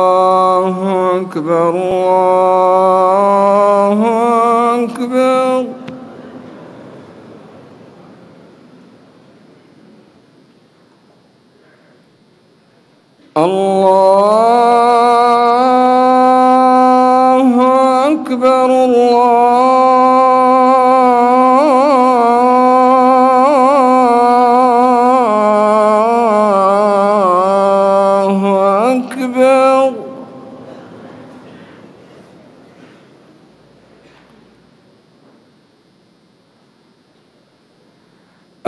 الله أكبر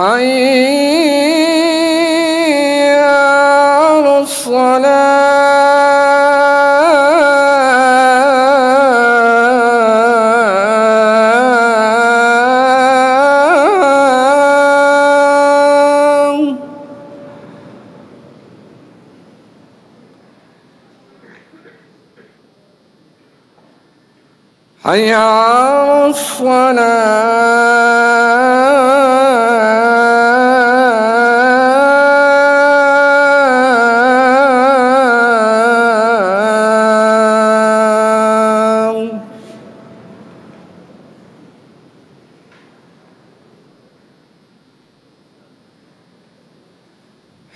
حي الصلاة. حي على الصلاة.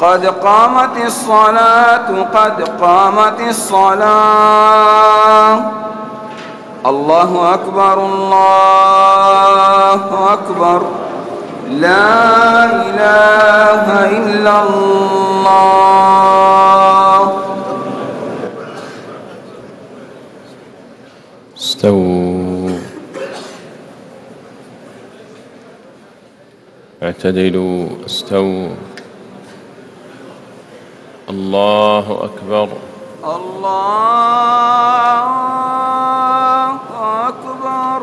قد قامت الصلاة قد قامت الصلاة. الله أكبر الله أكبر. لا إله إلا الله. استووا. اعتدلوا استووا. الله أكبر. الله أكبر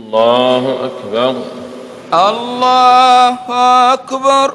الله أكبر. الله أكبر.